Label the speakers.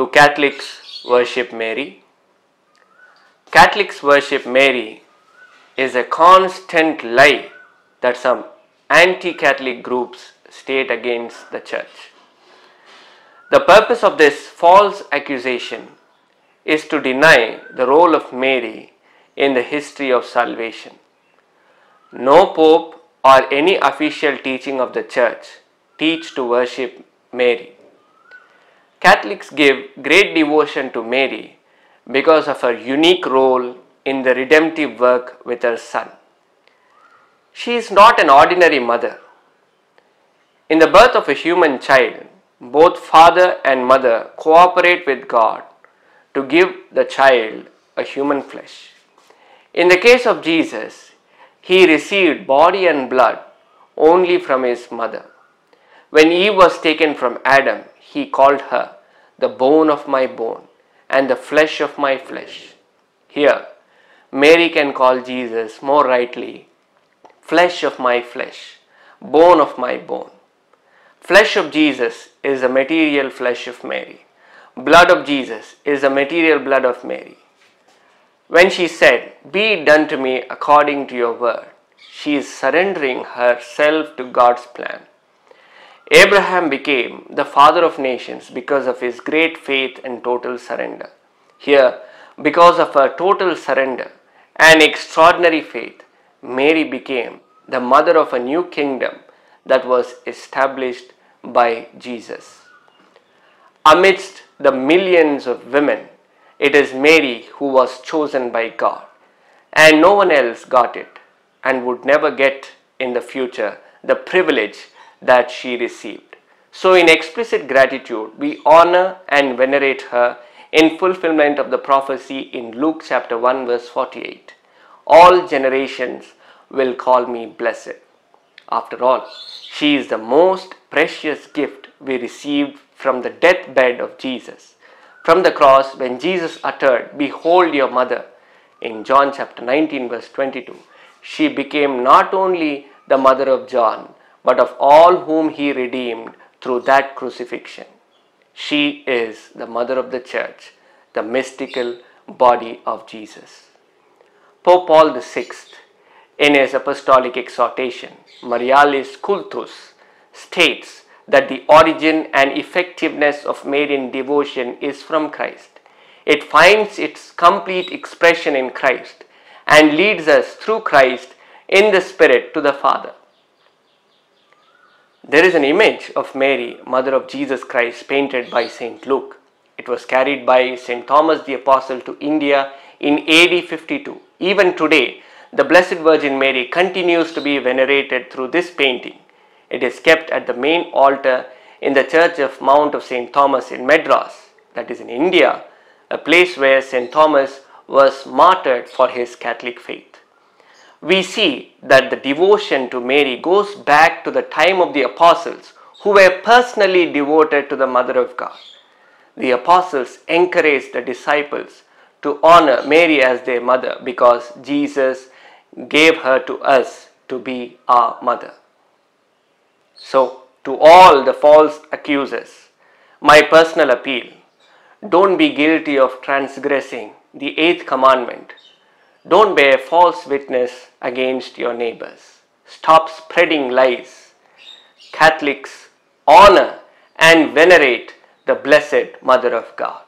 Speaker 1: Do Catholics worship Mary? Catholics worship Mary is a constant lie that some anti Catholic groups state against the Church. The purpose of this false accusation is to deny the role of Mary in the history of salvation. No pope or any official teaching of the Church teach to worship Mary. Catholics give great devotion to Mary because of her unique role in the redemptive work with her son. She is not an ordinary mother. In the birth of a human child, both father and mother cooperate with God to give the child a human flesh. In the case of Jesus, he received body and blood only from his mother. When Eve was taken from Adam, he called her the bone of my bone and the flesh of my flesh. Here, Mary can call Jesus more rightly flesh of my flesh, bone of my bone. Flesh of Jesus is the material flesh of Mary. Blood of Jesus is the material blood of Mary. When she said, Be it done to me according to your word, she is surrendering herself to God's plan. Abraham became the father of nations because of his great faith and total surrender. Here, because of her total surrender and extraordinary faith, Mary became the mother of a new kingdom that was established by Jesus. Amidst the millions of women, it is Mary who was chosen by God, and no one else got it and would never get in the future the privilege that she received. So, in explicit gratitude, we honor and venerate her in fulfillment of the prophecy in Luke chapter 1, verse 48. All generations will call me blessed. After all, she is the most precious gift we received from the deathbed of Jesus. From the cross, when Jesus uttered, Behold your mother, in John chapter 19, verse 22, she became not only the mother of John, but of all whom he redeemed through that crucifixion. She is the mother of the church, the mystical body of Jesus. Pope Paul VI, in his apostolic exhortation, Marialis Cultus, states that the origin and effectiveness of Marian devotion is from Christ. It finds its complete expression in Christ and leads us through Christ in the Spirit to the Father. There is an image of Mary, mother of Jesus Christ, painted by St. Luke. It was carried by St. Thomas the Apostle to India in AD 52. Even today, the Blessed Virgin Mary continues to be venerated through this painting. It is kept at the main altar in the Church of Mount of St. Thomas in Madras, that is in India, a place where St. Thomas was martyred for his Catholic faith. We see that the devotion to Mary goes back to the time of the apostles who were personally devoted to the Mother of God. The apostles encouraged the disciples to honor Mary as their mother because Jesus gave her to us to be our mother. So, to all the false accusers, my personal appeal don't be guilty of transgressing the eighth commandment. Don't bear false witness against your neighbors. Stop spreading lies. Catholics honor and venerate the Blessed Mother of God.